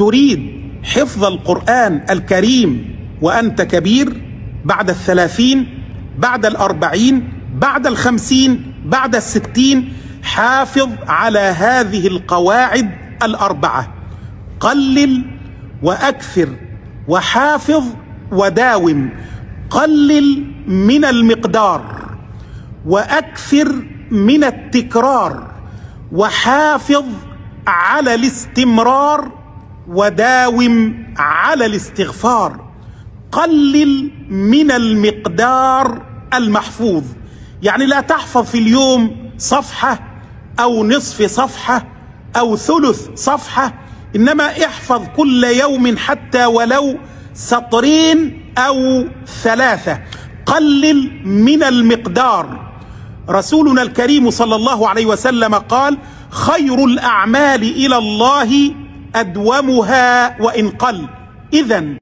تريد حفظ القرآن الكريم وأنت كبير بعد الثلاثين بعد الأربعين بعد الخمسين بعد الستين حافظ على هذه القواعد الأربعة. قلل وأكثر وحافظ وداوم. قلل من المقدار وأكثر من التكرار وحافظ على الاستمرار وداوم على الاستغفار. قلل من المقدار المحفوظ. يعني لا تحفظ في اليوم صفحة أو نصف صفحة أو ثلث صفحة. إنما احفظ كل يوم حتى ولو سطرين أو ثلاثة. قلل من المقدار. رسولنا الكريم صلى الله عليه وسلم قال خير الأعمال إلى الله أدومها وإن قل. إذا